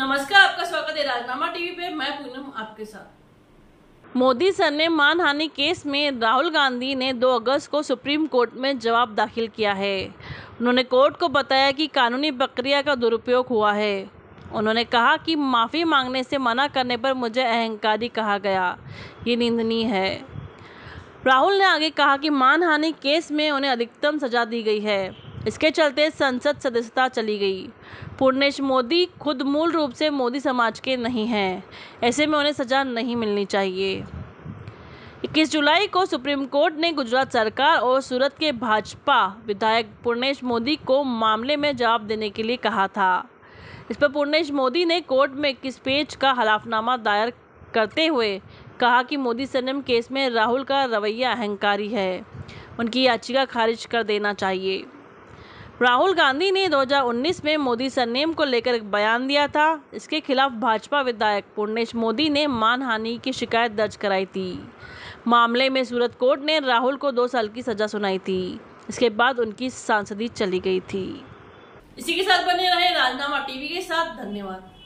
नमस्कार, आपका स्वागत है राजनामा टीवी पे। मैं पूनम आपके साथ। मोदी सर ने मानहानि केस में राहुल गांधी ने 2 अगस्त को सुप्रीम कोर्ट में जवाब दाखिल किया है। उन्होंने कोर्ट को बताया कि कानूनी प्रक्रिया का दुरुपयोग हुआ है। उन्होंने कहा कि माफ़ी मांगने से मना करने पर मुझे अहंकारी कहा गया। ये निंदनीय है। राहुल ने आगे कहा कि मानहानि केस में उन्हें अधिकतम सजा दी गई है। इसके चलते संसद सदस्यता चली गई। पूर्णेश मोदी खुद मूल रूप से मोदी समाज के नहीं हैं। ऐसे में उन्हें सजा नहीं मिलनी चाहिए। 21 जुलाई को सुप्रीम कोर्ट ने गुजरात सरकार और सूरत के भाजपा विधायक पूर्णेश मोदी को मामले में जवाब देने के लिए कहा था। इस पर पूर्णेश मोदी ने कोर्ट में इक्कीस पेज का हलाफनामा दायर करते हुए कहा कि मोदी सरनेम केस में राहुल का रवैया अहंकारी है। उनकी याचिका खारिज कर देना चाहिए। राहुल गांधी ने 2019 में मोदी सरनेम को लेकर एक बयान दिया था। इसके खिलाफ भाजपा विधायक पूर्णेश मोदी ने मानहानि की शिकायत दर्ज कराई थी। मामले में सूरत कोर्ट ने राहुल को दो साल की सजा सुनाई थी। इसके बाद उनकी सांसदी चली गई थी। इसी के साथ बने रहे राजनामा टीवी के साथ। धन्यवाद।